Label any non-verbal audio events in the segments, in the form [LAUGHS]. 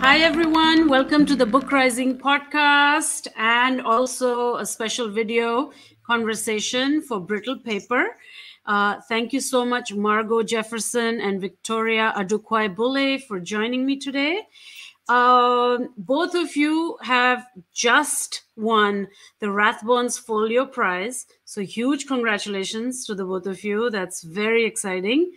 Hi, everyone. Welcome to the Book Rising podcast and also a special video conversation for Brittle Paper. Uh, thank you so much, Margo Jefferson and Victoria Adukwei Bulley, for joining me today. Um, both of you have just won the Rathbones Folio Prize. So, huge congratulations to the both of you. That's very exciting.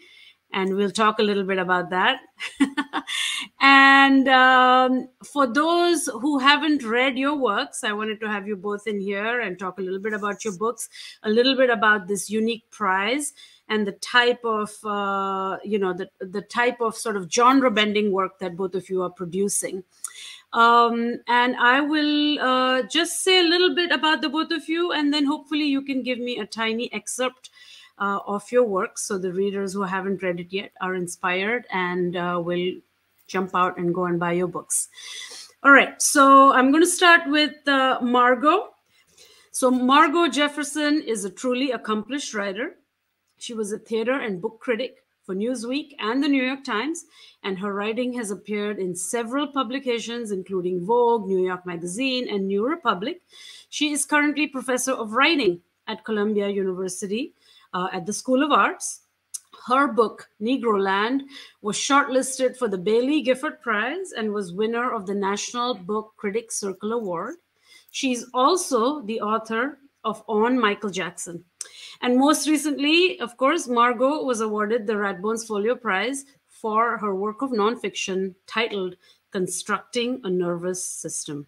And we'll talk a little bit about that. [LAUGHS] and um, for those who haven't read your works, I wanted to have you both in here and talk a little bit about your books, a little bit about this unique prize and the type of uh, you know the, the type of sort of genre bending work that both of you are producing um, and i will uh, just say a little bit about the both of you and then hopefully you can give me a tiny excerpt uh, of your work so the readers who haven't read it yet are inspired and uh, will jump out and go and buy your books. All right so i'm going to start with uh, margo. So margo jefferson is a truly accomplished writer. She was a theater and book critic for Newsweek and the New York Times, and her writing has appeared in several publications, including Vogue, New York Magazine, and New Republic. She is currently professor of writing at Columbia University uh, at the School of Arts. Her book, Negroland, was shortlisted for the Baillie Gifford Prize and was winner of the National Book Critics Circle Award. She's also the author of On Michael Jackson, and most recently, of course, Margo was awarded the Rathbones Folio Prize for her work of nonfiction titled Constructing a Nervous System.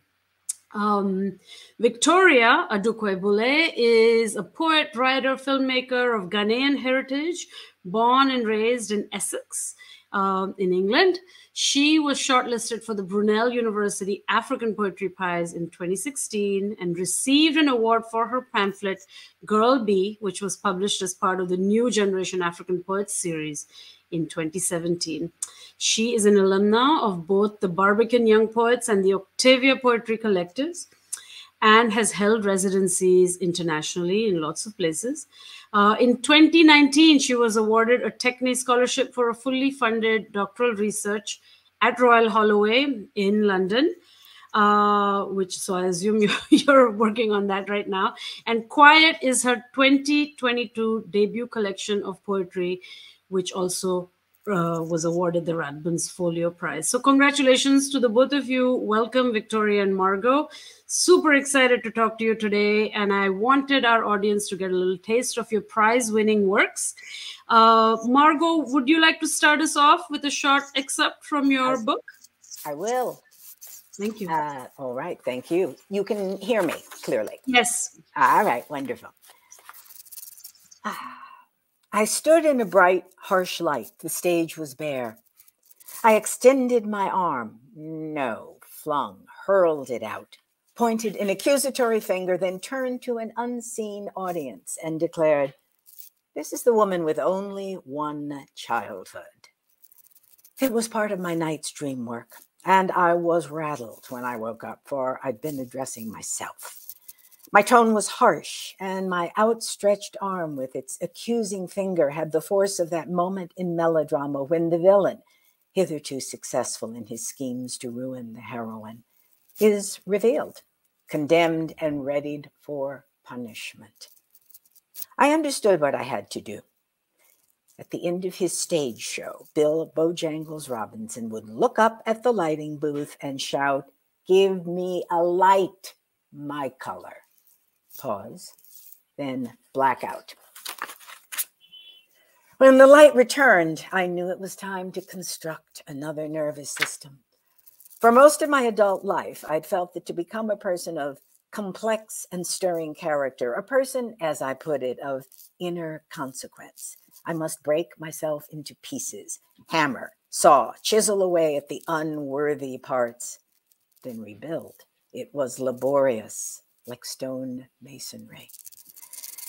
Um, Victoria Adukwei Bulley is a poet, writer, filmmaker of Ghanaian heritage, born and raised in Essex um, in England. She was shortlisted for the Brunel University African Poetry Prize in 2016 and received an award for her pamphlet, Girl B, which was published as part of the New Generation African Poets series in 2017. She is an alumna of both the Barbican Young Poets and the Octavia Poetry Collectives and has held residencies internationally in lots of places. Uh, in 2019, she was awarded a Techne Scholarship for a fully funded doctoral research at Royal Holloway in London. Uh, which so I assume [LAUGHS] you're, you're working on that right now. And Quiet is her 2022 debut collection of poetry, which also uh, was awarded the Rathbones Folio Prize. So, congratulations to the both of you. Welcome, Victoria and Margo. Super excited to talk to you today. And I wanted our audience to get a little taste of your prize winning works. Uh, Margo, would you like to start us off with a short excerpt from your I, book? I will. Thank you. Uh, all right. Thank you. You can hear me clearly. Yes. All right. Wonderful. Ah. I stood in a bright, harsh light. The stage was bare. I extended my arm. No, flung, hurled it out, pointed an accusatory finger, then turned to an unseen audience and declared, This is the woman with only one childhood. It was part of my night's dream work, and I was rattled when I woke up, for I'd been addressing myself. My tone was harsh, and my outstretched arm with its accusing finger had the force of that moment in melodrama when the villain, hitherto successful in his schemes to ruin the heroine, is revealed, condemned, and readied for punishment. I understood what I had to do. At the end of his stage show, Bill Bojangles Robinson would look up at the lighting booth and shout, Give me a light, my color pause, then blackout. When the light returned, I knew it was time to construct another nervous system. For most of my adult life, I'd felt that to become a person of complex and stirring character, a person, as I put it, of inner consequence, I must break myself into pieces, hammer, saw, chisel away at the unworthy parts, then rebuild. It was laborious, like stone masonry.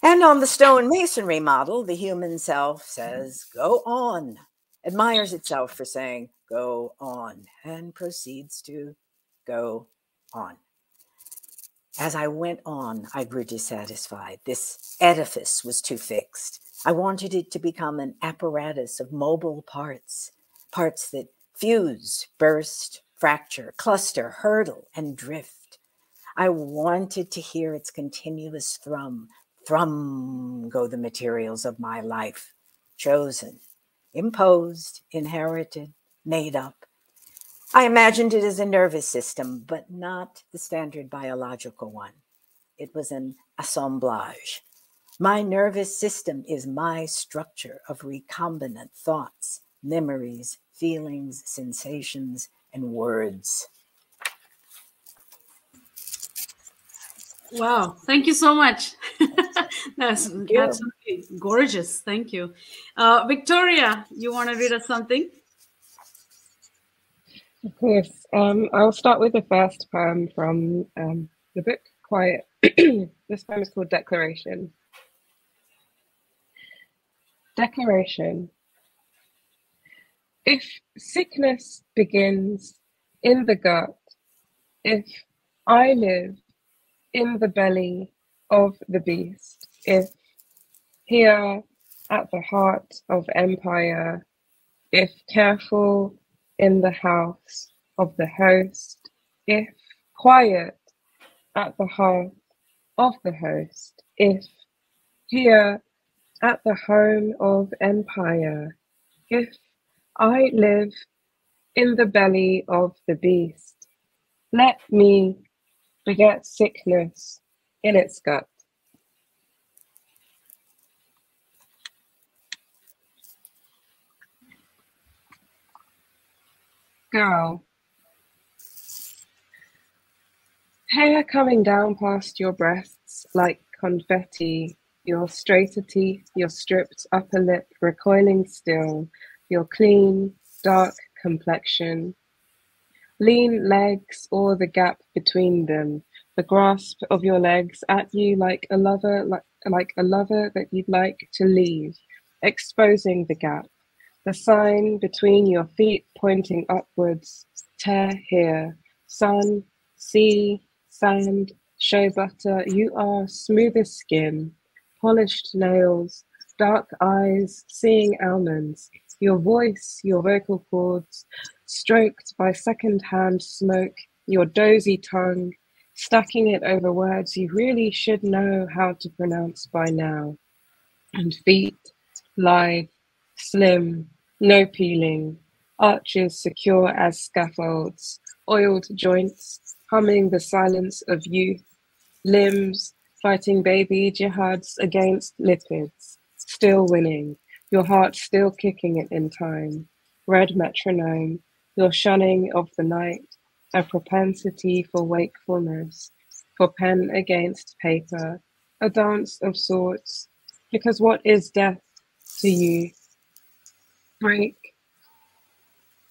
And on the stone masonry model, the human self says, go on, admires itself for saying, go on, and proceeds to go on. As I went on, I grew dissatisfied. This edifice was too fixed. I wanted it to become an apparatus of mobile parts, parts that fuse, burst, fracture, cluster, hurdle, and drift. I wanted to hear its continuous thrum. Thrum go the materials of my life, chosen, imposed, inherited, made up. I imagined it as a nervous system, but not the standard biological one. It was an assemblage. My nervous system is my structure of recombinant thoughts, memories, feelings, sensations, and words. Wow, thank you so much. [LAUGHS] That's absolutely gorgeous. Thank you. Uh, Victoria, you want to read us something? Of course. Um, I'll start with the first poem from um, the book Quiet. [CLEARS THROAT] this poem is called Declaration. Declaration. If sickness begins in the gut, if I live in the belly of the beast, if here at the heart of empire, if careful in the house of the host, if quiet at the heart of the host, if here at the home of empire, if I live in the belly of the beast, let me beget sickness in its gut. Girl, hair coming down past your breasts like confetti, your straighter teeth, your stripped upper lip recoiling still, your clean, dark complexion, lean legs or the gap between them, the grasp of your legs at you like a lover, like, like a lover that you'd like to leave, exposing the gap. The sign between your feet pointing upwards, tear here, sun, sea, sand, shea butter, you are smoothest skin, polished nails, dark eyes, seeing almonds, your voice, your vocal cords, stroked by second-hand smoke, your dozy tongue, stacking it over words you really should know how to pronounce by now. And feet, lithe, slim, no peeling, arches secure as scaffolds, oiled joints, humming the silence of youth, limbs fighting baby jihads against lipids, still winning, your heart still kicking it in time, red metronome, your shunning of the night, a propensity for wakefulness, for pen against paper, a dance of sorts, because what is death to you? Break.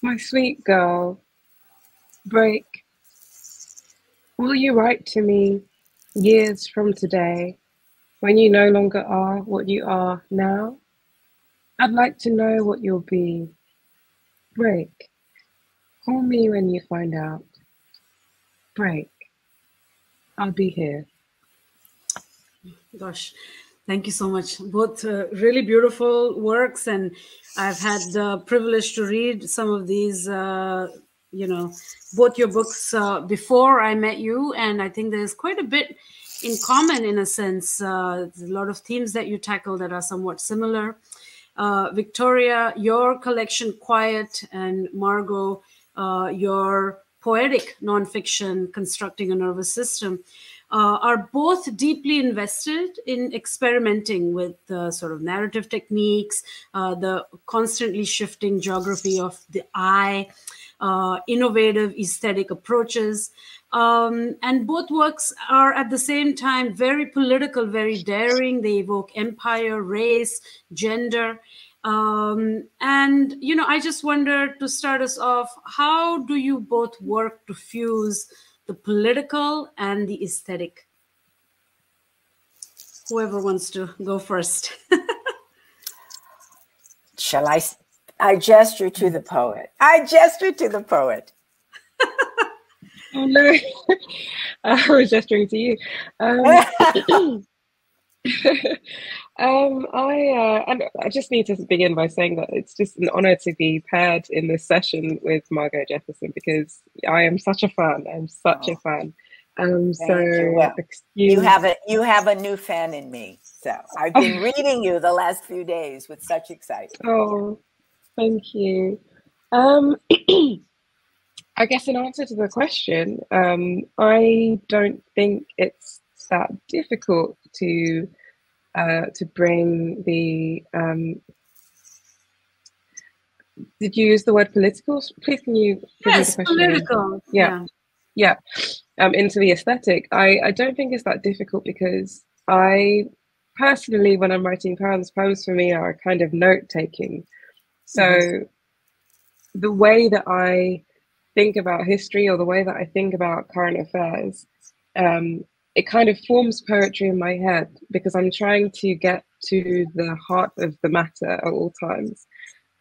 My sweet girl, break. Will you write to me years from today when you no longer are what you are now? I'd like to know what you'll be. Break. Call me when you find out. Break. I'll be here. Gosh, Thank you so much. Both uh, really beautiful works, and I've had the privilege to read some of these. Uh, you know, both your books uh, before I met you, and I think there's quite a bit in common in a sense. Uh, a lot of themes that you tackle that are somewhat similar. Uh, Victoria, your collection, Quiet, and Margo, uh, your poetic nonfiction, Constructing a Nervous System uh, are both deeply invested in experimenting with the sort of narrative techniques, uh, the constantly shifting geography of the eye, uh, innovative aesthetic approaches. Um, and both works are at the same time very political, very daring. They evoke empire, race, gender. Um, and, you know, I just wonder to start us off, how do you both work to fuse the political and the aesthetic. Whoever wants to go first. [LAUGHS] Shall I? I gesture to the poet. I gesture to the poet. Oh no, [LAUGHS] I was gesturing to you. Um, [CLEARS THROAT] um, I uh, and I just need to begin by saying that it's just an honor to be paired in this session with Margo Jefferson because I am such a fan. I'm such oh. a fan. Um, so you. Well, you have a you have a new fan in me. So I've been [LAUGHS] reading you the last few days with such excitement. Oh, thank you. Um, [CLEARS THROAT] I guess in answer to the question, um, I don't think it's that difficult to uh, to bring the. Um, did you use the word political? Please, can you? Yes, political. Yeah, yeah. yeah. Um, into the aesthetic, I I don't think it's that difficult because I personally, when I'm writing poems, poems for me are a kind of note taking. So mm-hmm. the way that I think about history or the way that I think about current affairs, um, it kind of forms poetry in my head because I'm trying to get to the heart of the matter at all times.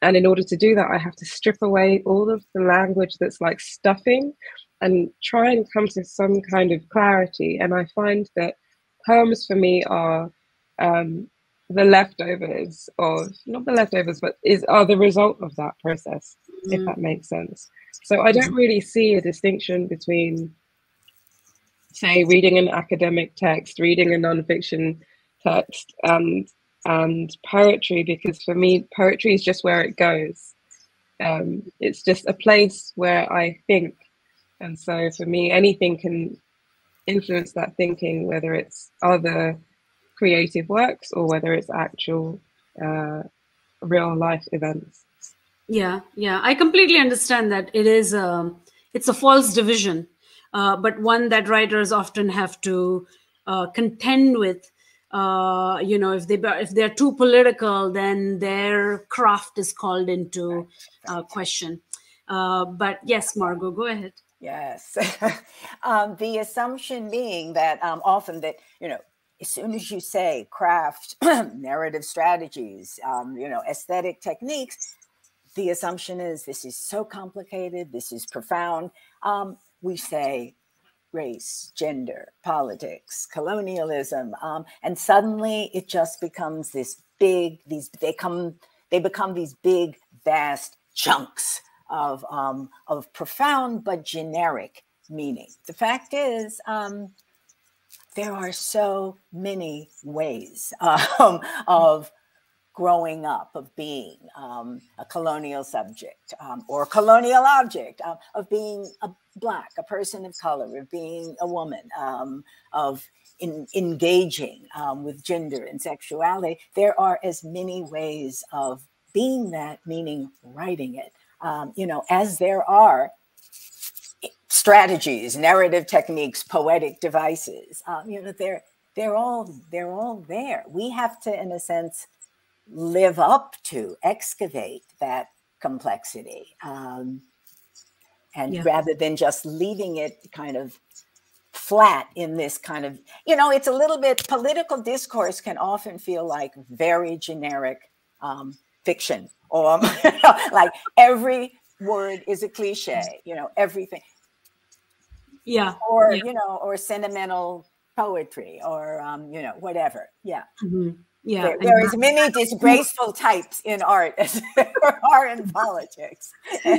And in order to do that, I have to strip away all of the language that's like stuffing and try and come to some kind of clarity. And I find that poems for me are um, the leftovers of not the leftovers, but is are the result of that process, mm. if that makes sense. So I don't really see a distinction between, say, reading an academic text, reading a nonfiction text, and and poetry, because for me, poetry is just where it goes. Um, it's just a place where I think, and so for me, anything can influence that thinking, whether it's other creative works or whether it's actual uh, real life events. Yeah, yeah, I completely understand that it is it's a false division, uh, but one that writers often have to uh, contend with. Uh, you know, if they if they're too political, then their craft is called into uh, question. Uh, but yes, Margo, go ahead. Yes, [LAUGHS] um, the assumption being that um, often that you know as soon as you say craft, [CLEARS THROAT] narrative strategies, um, you know, aesthetic techniques, the assumption is this is so complicated, this is profound. Um, we say race, gender, politics, colonialism, um, and suddenly it just becomes this big. These they come they become these big, vast chunks of um, of profound but generic meaning. The fact is, um, there are so many ways [LAUGHS] um, of growing up, of being um, a colonial subject um, or colonial object, um, of being a black, a person of color, of being a woman, um, of in, engaging um, with gender and sexuality. There are as many ways of being that, meaning writing it, you know, as there are strategies, narrative techniques, poetic devices. Um, you know, they're they're all they're all there. We have to, in a sense, live up to, excavate that complexity, um, and yeah. rather than just leaving it kind of flat in this kind of, you know, it's a little bit political discourse can often feel like very generic um, fiction, or [LAUGHS] like every word is a cliche. You know, everything yeah or yeah. you know or sentimental poetry or um, you know whatever yeah mm-hmm. Yeah there, there is many disgraceful types in art as [LAUGHS] there are in politics. [LAUGHS]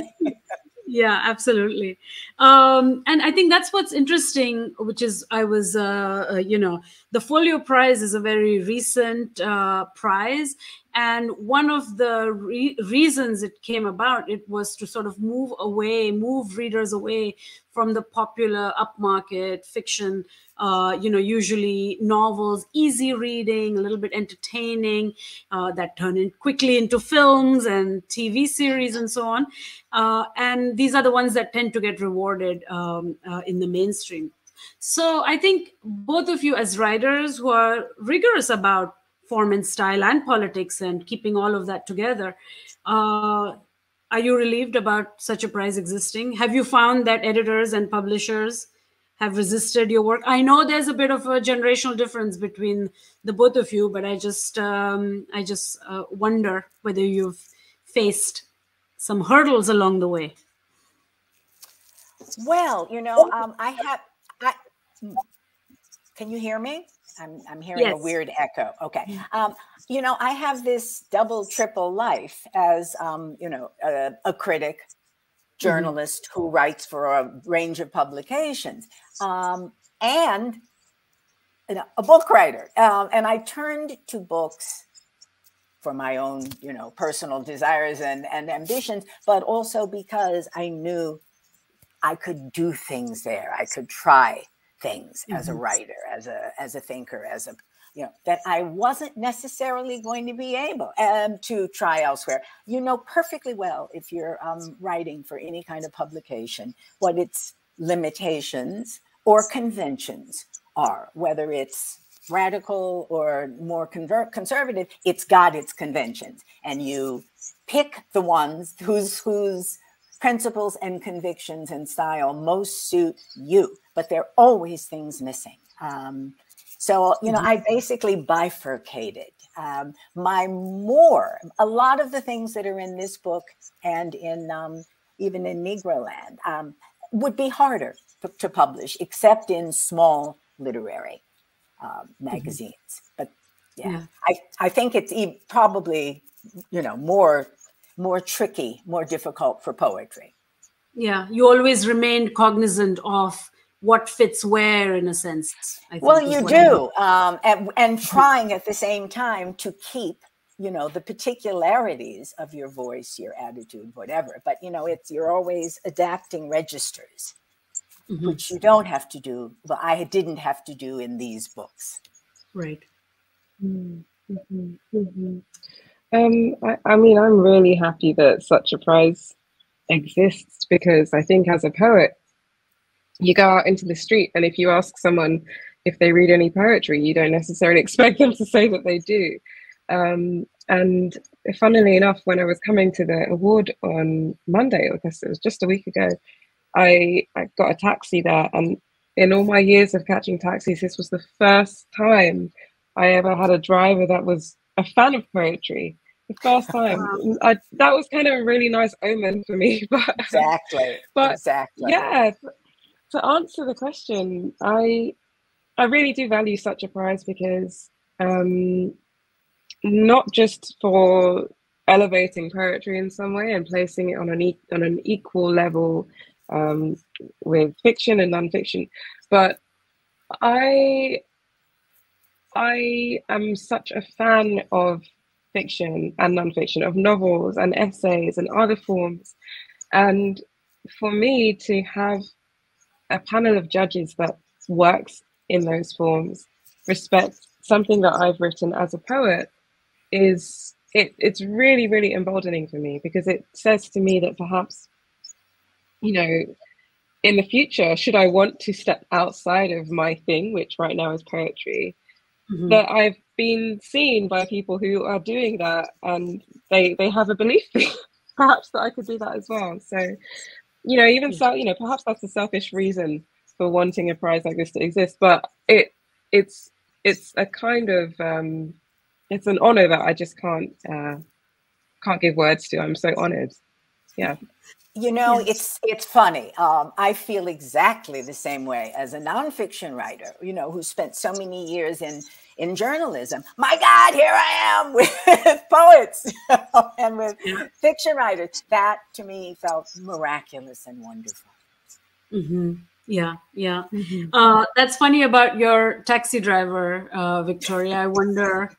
Yeah absolutely. Um, and i think that's what's interesting which is i was uh, uh, you know the folio prize is a very recent uh, prize and one of the re- reasons it came about it was to sort of move away move readers away from the popular upmarket fiction uh, you know usually novels easy reading a little bit entertaining uh, that turn in quickly into films and tv series and so on uh, and these are the ones that tend to get rewarded um, uh, in the mainstream so i think both of you as writers who are rigorous about form and style and politics and keeping all of that together. Uh, are you relieved about such a prize existing? Have you found that editors and publishers have resisted your work? I know there's a bit of a generational difference between the both of you, but I just um, I just uh, wonder whether you've faced some hurdles along the way. Well, you know, um, I have I can you hear me? I'm, I'm hearing Yes. a weird echo. Okay. Um, you know, I have this double, triple life as, um, you know, a, a critic, journalist who writes for a range of publications, um, and you know, a book writer. Um, and I turned to books for my own, you know, personal desires and, and ambitions, but also because I knew I could do things there. I could try things as a Mhm. writer, as a as a thinker, as a you know that I wasn't necessarily going to be able um, to try elsewhere. You know perfectly well if you're um, writing for any kind of publication what its limitations or conventions are, whether it's radical or more convert conservative. It's got its conventions, and you pick the ones whose whose principles and convictions and style most suit you, but there are always things missing. Um, so, you know, I basically bifurcated. Um, my more, a lot of the things that are in this book and in um, even in Negroland um, would be harder to, publish, except in small literary um, magazines. But yeah, Yeah. I, I think it's e- probably, you know, more more tricky, more difficult for poetry. Yeah, you always remained cognizant of what fits where, in a sense. I think Well, you do, um, and, and [LAUGHS] trying at the same time to keep, you know, the particularities of your voice, your attitude, whatever. But you know, it's you're always adapting registers, Mhm. which you don't have to do. Well, I didn't have to do in these books. Right. Mm-hmm. hmm Um, I, I mean, I'm really happy that such a prize exists because I think as a poet, you go out into the street and if you ask someone if they read any poetry, you don't necessarily [LAUGHS] expect them to say that they do. Um, and funnily enough, when I was coming to the award on Monday, I guess it was just a week ago, I, I got a taxi there. And in all my years of catching taxis, this was the first time I ever had a driver that was a fan of poetry. The first time. I, that was kind of a really nice omen for me. [LAUGHS] But Exactly. But, exactly. yeah, to answer the question, I I really do value such a prize because um, not just for elevating poetry in some way and placing it on an e- on an equal level um, with fiction and nonfiction, but I I am such a fan of fiction and nonfiction, of novels and essays and other forms, and for me to have a panel of judges that works in those forms respect something that I've written as a poet is it, it's really really emboldening for me because it says to me that perhaps you know in the future should I want to step outside of my thing which right now is poetry Mhm. that I've been seen by people who are doing that and they they have a belief [LAUGHS] perhaps that I could do that as well. So you know even so you know perhaps that's a selfish reason for wanting a prize like this to exist but it it's it's a kind of um it's an honor that I just can't uh can't give words to. I'm so honored. Yeah You know, Yes. it's it's funny. Um, I feel exactly the same way as a nonfiction writer. You know, who spent so many years in in journalism. My God, here I am [LAUGHS] with poets and with Yeah. fiction writers. That to me felt miraculous and wonderful. hmm Yeah, yeah. Uh, that's funny about your taxi driver, uh, Victoria. I wonder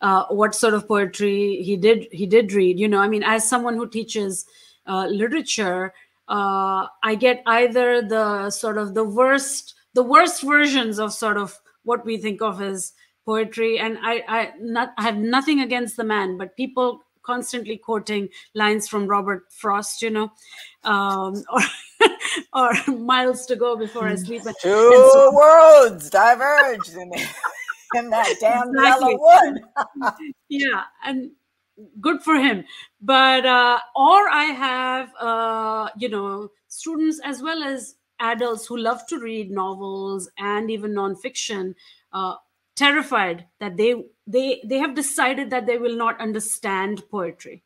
uh, what sort of poetry he did he did read. You know, I mean, as someone who teaches uh, literature, uh, I get either the sort of the worst the worst versions of sort of what we think of as poetry, and I I not I have nothing against the man, but people constantly quoting lines from Robert Frost, you know, um, [LAUGHS] or or miles to go before I sleep. Two so- worlds diverged in, in that damn Exactly. yellow wood. [LAUGHS] yeah and good for him. But uh, or i have uh, you know students as well as adults who love to read novels and even nonfiction uh, terrified that they they they have decided that they will not understand poetry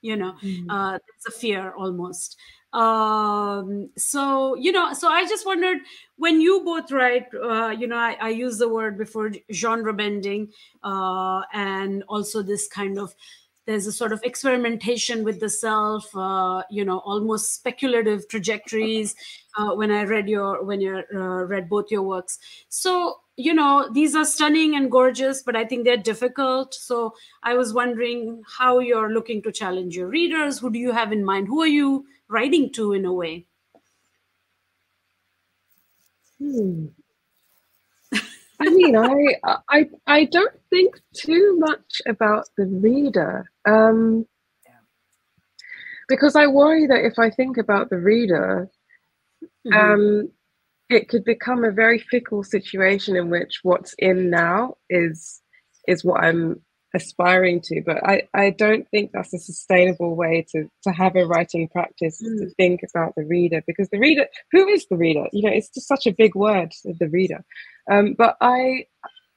you know uh, it's a fear almost. Um, so you know so i just wondered when you both write uh, you know I, I use the word before genre bending uh, and also this kind of there's a sort of experimentation with the self uh, you know almost speculative trajectories uh, when i read your when you uh, read both your works so you know these are stunning and gorgeous but i think they're difficult so i was wondering how you're looking to challenge your readers who do you have in mind who are you writing to in a way? Hmm. I mean, I, I, I don't think too much about the reader. Um, because I worry that if I think about the reader, mm-hmm. um, it could become a very fickle situation in which what's in now is is what I'm aspiring to but I, I don't think that's a sustainable way to to have a writing practice mm. to think about the reader because the reader who is the reader you know it's just such a big word the reader um, but i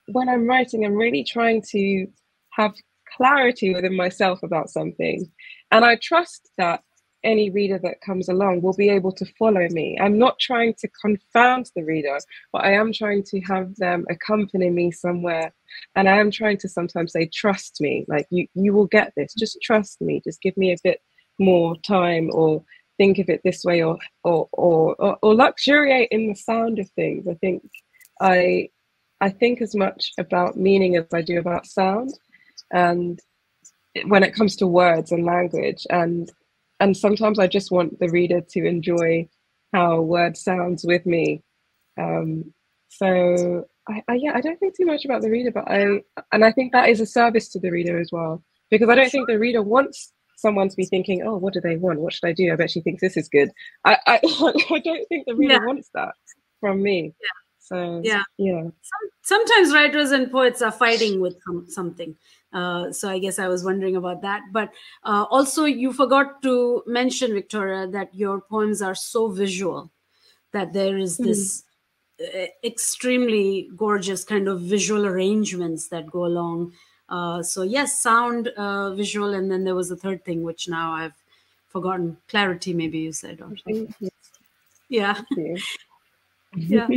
when i'm writing i'm really trying to have clarity within myself about something and i trust that any reader that comes along will be able to follow me. I'm not trying to confound the reader, but I am trying to have them accompany me somewhere. And I am trying to sometimes say, trust me, like you, you will get this. Just trust me. Just give me a bit more time or think of it this way or or or, or, or luxuriate in the sound of things. I think I I think as much about meaning as I do about sound. And when it comes to words and language and and sometimes I just want the reader to enjoy how a word sounds with me. Um, so I, I, yeah, I don't think too much about the reader, but I and I think that is a service to the reader as well because I don't think the reader wants someone to be thinking, oh, what do they want? What should I do? I bet she thinks this is good. I I, [LAUGHS] I don't think the reader yeah. wants that from me. Yeah. So yeah, yeah. Some, sometimes writers and poets are fighting with some, something. Uh, so I guess I was wondering about that. But uh, also, you forgot to mention, Victoria, that your poems are so visual that there is this mm. extremely gorgeous kind of visual arrangements that go along. Uh, so yes, sound, uh, visual, and then there was a third thing which now I've forgotten. Clarity, maybe you said, or something. Yeah. [LAUGHS] yeah.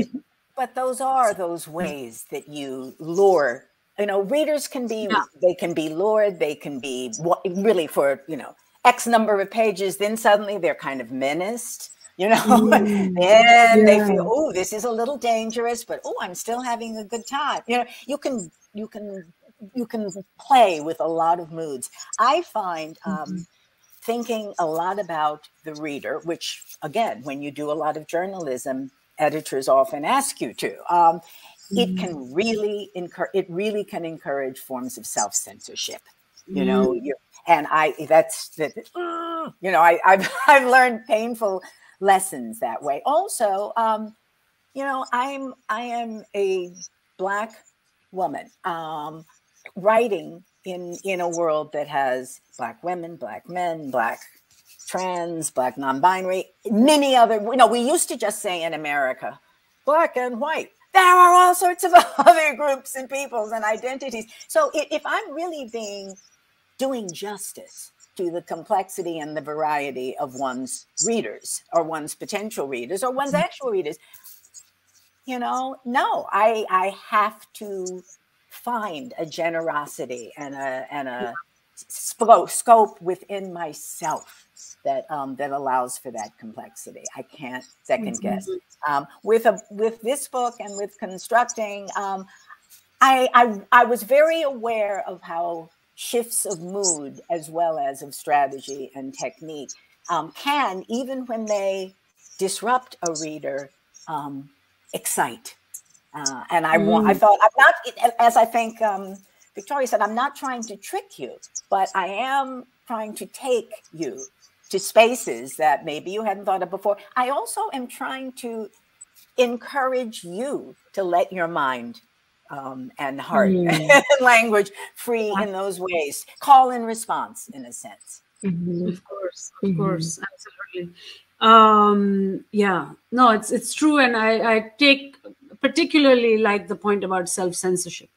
But those are those ways that you lure you know readers can be yeah. they can be lured they can be really for you know x number of pages then suddenly they're kind of menaced you know [LAUGHS] mm. and yeah. they feel oh this is a little dangerous but oh i'm still having a good time you know you can you can you can play with a lot of moods i find um, mm-hmm. thinking a lot about the reader which again when you do a lot of journalism editors often ask you to. Um, it can really encourage it really can encourage forms of self-censorship you know mm. and i that's that [SIGHS] you know I, I've, [LAUGHS] I've learned painful lessons that way. Also um you know i'm i am a black woman. Um writing in in a world that has black women black men black trans black non-binary many other you know we used to just say in america black and white. There are all sorts of [LAUGHS] other groups and peoples and identities. So if I'm really being doing justice to the complexity and the variety of one's readers or one's potential readers or one's mm-hmm. actual readers, you know, no, I I have to find a generosity and a and a scope within myself that um, that allows for that complexity. I can't 2nd guess. Um, with a with this book and with constructing, um, I, I I was very aware of how shifts of mood as well as of strategy and technique um, can, even when they disrupt a reader, um, excite. Uh, and I want. I mm. thought I'm not as I think. Um, Victoria said, I'm not trying to trick you, but I am trying to take you to spaces that maybe you hadn't thought of before. I also am trying to encourage you to let your mind um, and heart mm. [LAUGHS] and language free in those ways. Call and response, in a sense. Mm-hmm. Of course, of mm-hmm. course, absolutely. Um, yeah, no, it's it's true, and I, I take particularly like the point about self censorship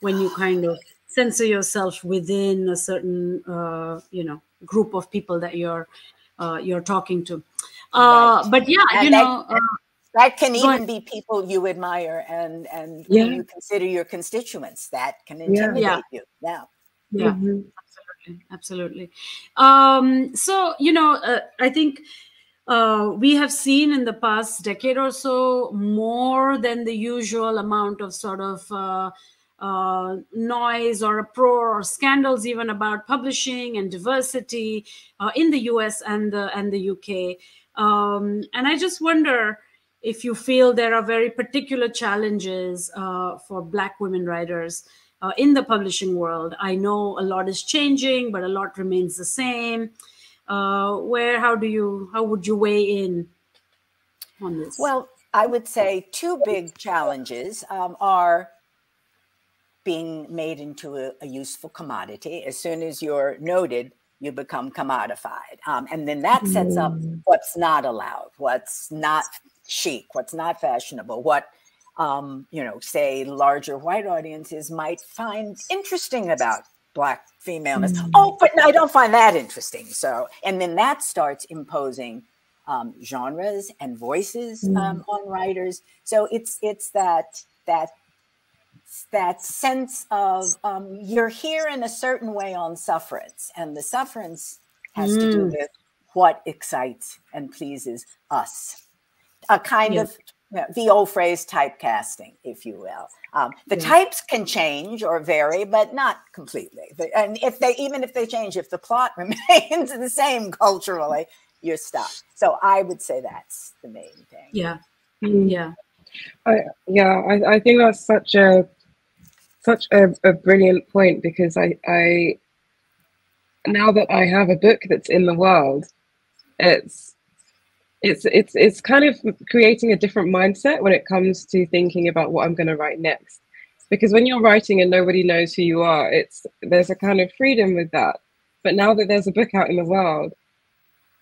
when you kind of censor yourself within a certain uh, you know group of people that you're uh, you're talking to. Uh, right. But yeah, and you that, know. Uh, that can even be people you admire and and yeah. you consider your constituents. That can intimidate yeah. you. Yeah. Yeah. Mm-hmm. Absolutely. Absolutely. Um, so you know, uh, I think uh, we have seen in the past decade or so more than the usual amount of sort of uh, uh, noise or uproar or scandals even about publishing and diversity uh, in the US and the and the UK. Um, and I just wonder if you feel there are very particular challenges uh, for Black women writers uh, in the publishing world. I know a lot is changing, but a lot remains the same. Uh, where, how do you, how would you weigh in on this? Well, I would say two big challenges um, are being made into a, a, useful commodity. As soon as you're noted, you become commodified. Um, and then that sets up mm. what's not allowed, what's not chic, what's not fashionable, what um, you know, say larger white audiences might find interesting about black femaleness. Mm. Oh, but I don't find that interesting. So, and then that starts imposing um, genres and voices mm. um, on writers. So it's it's that that that sense of um, you're here in a certain way on sufferance, and the sufferance has mm. to do mm. with what excites and pleases us a kind yes. of you know, the old phrase typecasting, if you will. Um, the yes. types can change or vary, but not completely. And if they, even if they change, if the plot [LAUGHS] remains the same culturally, you're stuck. So I would say that's the main thing. Yeah, mm. yeah, I, yeah. I, I think that's such a such a, a brilliant point because I, I now that I have a book that's in the world, it's it's it's it's kind of creating a different mindset when it comes to thinking about what I'm going to write next. Because when you're writing and nobody knows who you are, it's there's a kind of freedom with that. But now that there's a book out in the world,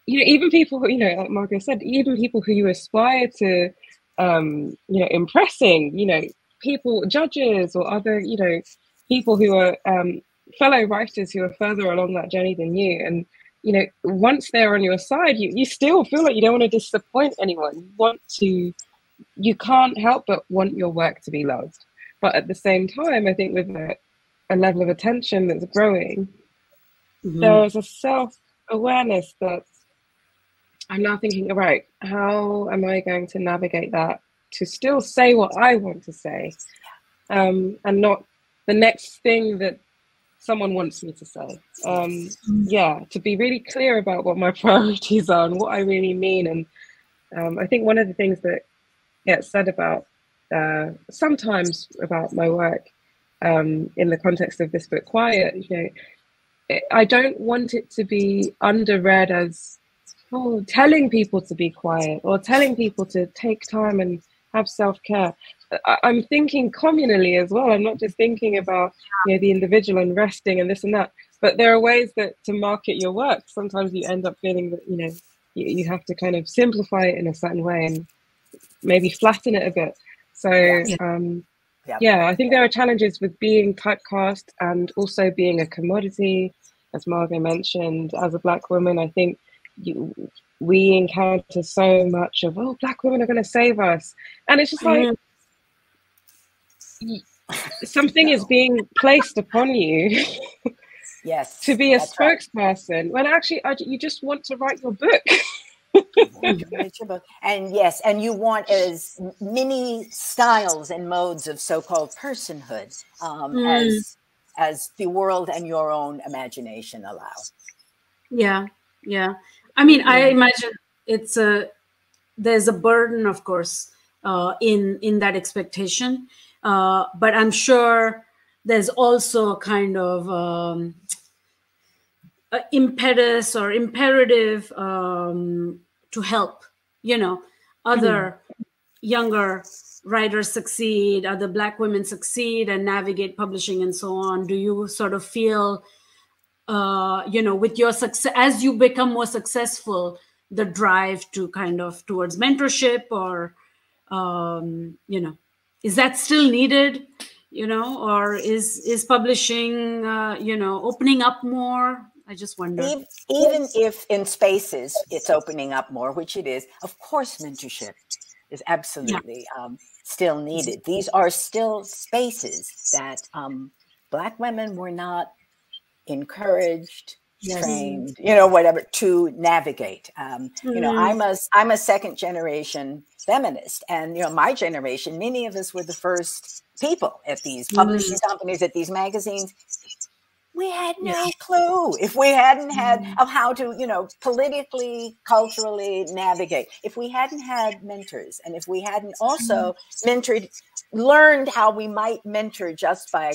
you know, even people who, you know, like Margo said, even people who you aspire to, um, you know, impressing, you know, people, judges or other, you know, people who are um, fellow writers who are further along that journey than you, and you know, once they're on your side, you, you still feel like you don't want to disappoint anyone. You want to, you can't help but want your work to be loved. But at the same time, I think with a, a level of attention that's growing, mm-hmm. there is a self awareness that I'm now thinking, right, how am I going to navigate that to still say what I want to say um, and not the next thing that someone wants me to say. Um, yeah, to be really clear about what my [LAUGHS] priorities are and what I really mean. And um, I think one of the things that gets said about uh, sometimes about my work um, in the context of this book, Quiet, you know, I don't want it to be underread as oh, telling people to be quiet or telling people to take time and have self care. I'm thinking communally as well. I'm not just thinking about you know the individual and resting and this and that. But there are ways that to market your work. Sometimes you end up feeling that you know you, you have to kind of simplify it in a certain way and maybe flatten it a bit. So um, yeah. yeah, I think there are challenges with being typecast and also being a commodity, as Margo mentioned. As a black woman, I think you, we encounter so much of oh, black women are going to save us, and it's just like. Mm something is being placed upon you [LAUGHS] yes to be a spokesperson right. when actually you just want to write your book and yes and you want as many styles and modes of so-called personhood um, mm. as as the world and your own imagination allow yeah yeah i mean i imagine it's a there's a burden of course uh, in in that expectation uh, but I'm sure there's also a kind of um, a impetus or imperative um, to help, you know, other mm. younger writers succeed, other Black women succeed and navigate publishing and so on. Do you sort of feel, uh, you know, with your success, as you become more successful, the drive to kind of towards mentorship or, um, you know, is that still needed you know or is is publishing uh, you know opening up more I just wonder. Even, even if in spaces it's opening up more, which it is, of course, mentorship is absolutely yeah. um, still needed. These are still spaces that um, Black women were not encouraged, yes. trained, you know, whatever, to navigate. Um, mm-hmm. You know, mm-hmm. I'm a I'm a second generation feminist, and you know, my generation, many of us were the first people at these publishing mm-hmm. companies, at these magazines. We had no clue if we hadn't had mm-hmm. of how to, you know, politically, culturally navigate. If we hadn't had mentors, and if we hadn't also mentored, learned how we might mentor just by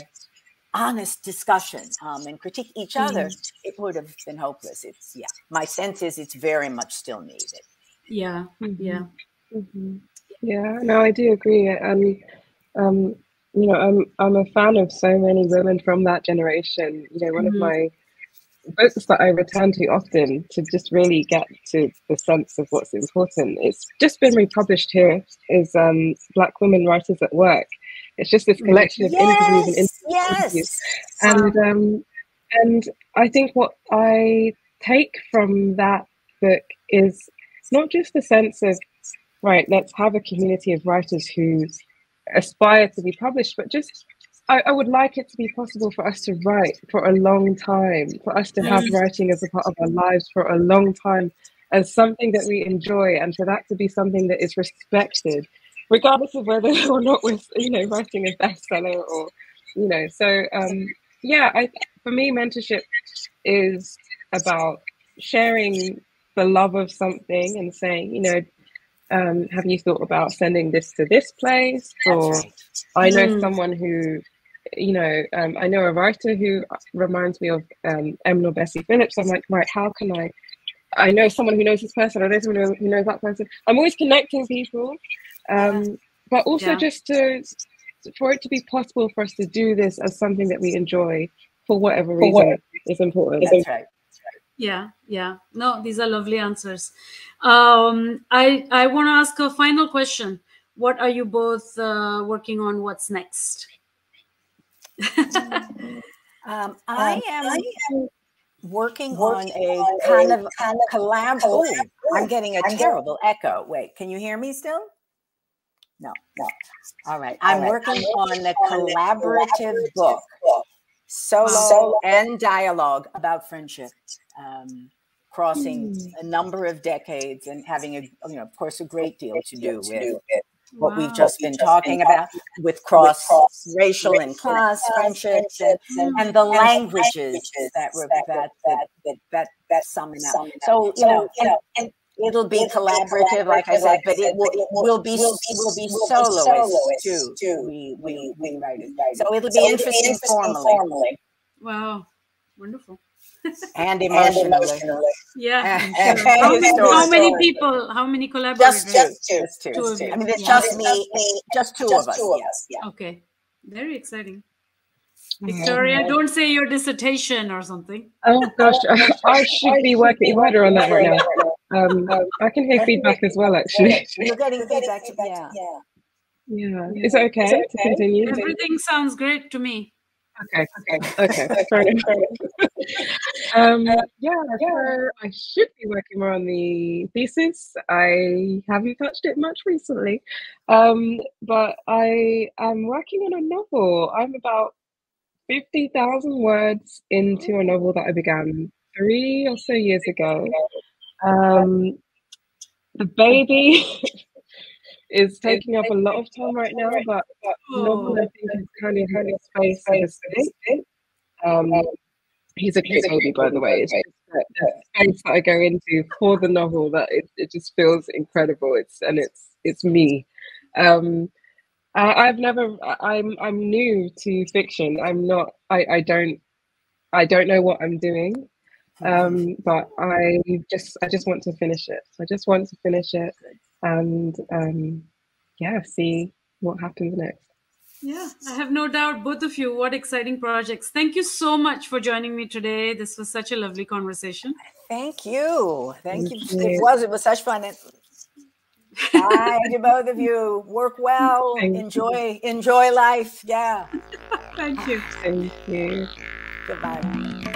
honest discussion um, and critique each other, mm. it would have been hopeless. It's yeah. My sense is it's very much still needed. Yeah, mm-hmm. yeah, mm-hmm. yeah. No, I do agree, and um, you know, I'm I'm a fan of so many women from that generation. You know, one mm-hmm. of my books that I return to often to just really get to the sense of what's important. It's just been republished here. Is um, Black Women Writers at Work it's just this collection of yes, interviews and interviews. Yes. And um, and I think what I take from that book is not just the sense of right, let's have a community of writers who aspire to be published, but just I, I, would like it to be possible for us to write for a long time, for us to have writing as a part of our lives for a long time as something that we enjoy, and for that to be something that is respected regardless of whether [LAUGHS] or not we're you know writing a bestseller or you know so um yeah i for me mentorship is about sharing the love of something and saying you know um, have you thought about sending this to this place or i know mm. someone who you know um, i know a writer who reminds me of um, M. NourbeSe Phillips i'm like right how can i I know someone who knows this person. I know someone who knows that person. I'm always connecting people, um, but also yeah. just to for it to be possible for us to do this as something that we enjoy for whatever reason for what? is important. That's right. Yeah, yeah. No, these are lovely answers. Um, I I want to ask a final question. What are you both uh, working on? What's next? [LAUGHS] um, I am working, working on a kind of, kind of collab. Oh, I'm getting a terrible echo. Wait, can you hear me still? No, no. All right. I'm working on a collaborative book, solo and dialogue about friendship, um, crossing mm. a number of decades and having a, you know, of course, a great deal to do with what we've just been talking about with cross racial and class friendships and, and the languages that were that that that that, that sum it up. So you know, and, and it'll be collaborative, like I said, but it will, will be will be soloist too. too. We we we write it. So it'll be interesting formally. Wow, wonderful. [LAUGHS] and emotionally. Yeah. [LAUGHS] And, and how, many, how, many, people? How many collaborators? Just, just two. Just two. two of. I mean, it's yeah. just me. Just two just of us. Two of us. Yeah. Okay. Very exciting. Mm-hmm. Victoria, don't say your dissertation or something. Oh gosh, [LAUGHS] oh, I, I should be working harder on that right now. Um, [LAUGHS] I can hear feedback as well, actually. You're getting feedback, yeah. Yeah. Is it okay, to continue? Everything sounds great to me. Okay, okay, okay. Fair enough. [LAUGHS] um, yeah, so I should be working more on the thesis. I haven't touched it much recently, um, but I am working on a novel. I'm about 50,000 words into a novel that I began three or so years ago. Um, the baby [LAUGHS] is taking up a lot of time right now, but, but oh. novel I think is kind of having space for the Um, he's a cute baby, by the way. It's just the, space that I go into for the novel that it, it just feels incredible. It's and it's it's me. Um, I, have never. I'm I'm new to fiction. I'm not. I I don't. I don't know what I'm doing. Um, but I just I just want to finish it. I just want to finish it, and um, yeah, see what happens next. Yeah, I have no doubt, both of you, what exciting projects. Thank you so much for joining me today. This was such a lovely conversation. Thank you. Thank, Thank you. you. It was. It was such fun. Bye to both of you. Work well. [LAUGHS] Thank enjoy you. enjoy life. Yeah. [LAUGHS] Thank you. Thank you. Goodbye.